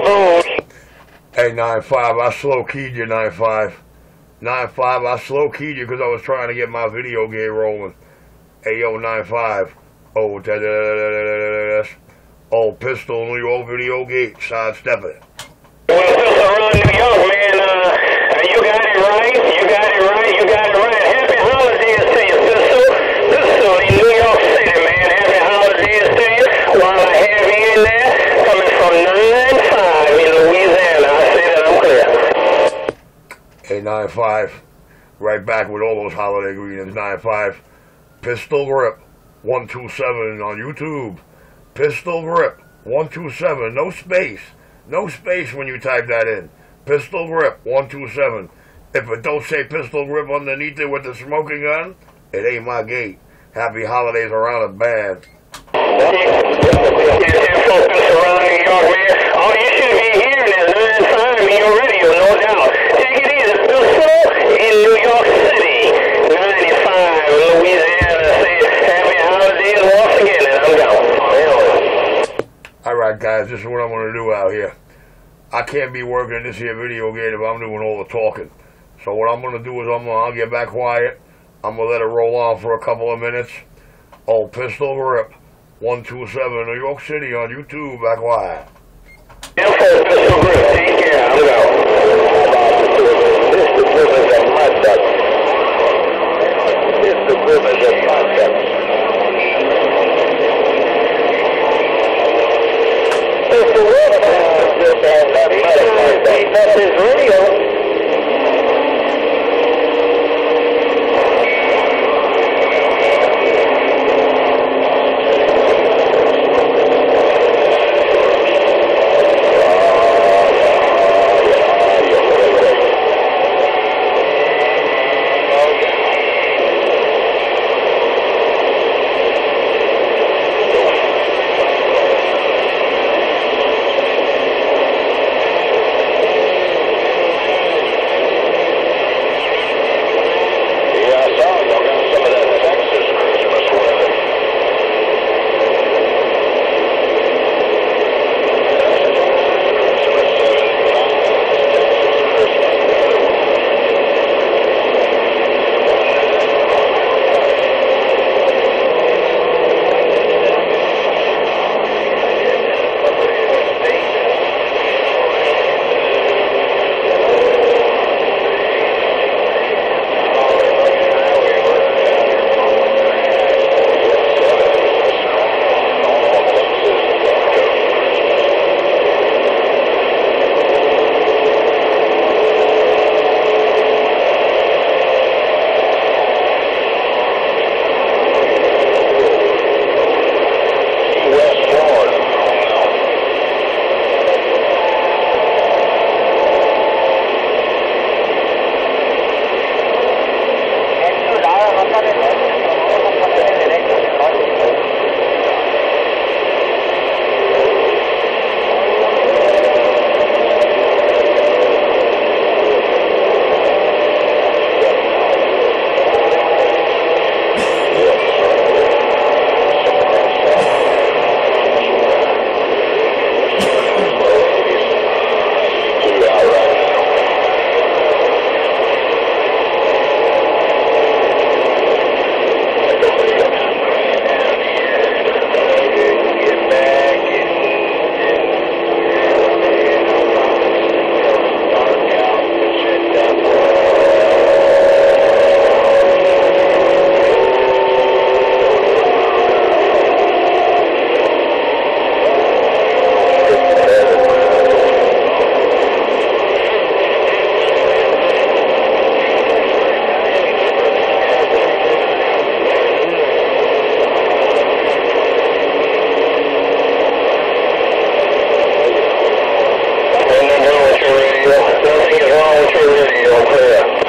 Oh, Hey, 9-5, I slow keyed you, 9-5. 9-5, I slow keyed you because I was trying to get my video game rolling. Hey, yo, 9-5. Oh, da Oh, pistol, New York video gate, sidestep it. 9-5. Right back with all those holiday greetings, 9-5. Pistol Grip, 127 on YouTube. Pistol Grip, 127, no space. No space when you type that in. Pistol Grip, 127. If it don't say Pistol Grip underneath it with the smoking gun, it ain't my gate. Happy holidays around the band. All you should be hearing is 9-5 in your radio, no doubt. Alright guys, this is what I'm gonna do out here. I can't be working this here video game if I'm doing all the talking. So what I'm gonna do is I'm gonna I'll get back quiet. I'm gonna let it roll on for a couple of minutes. Old pistol Grip, 127 New York City on YouTube, back quiet. That's his radio. Welcome, 17 Toronto, 3 Liberty, you're clear.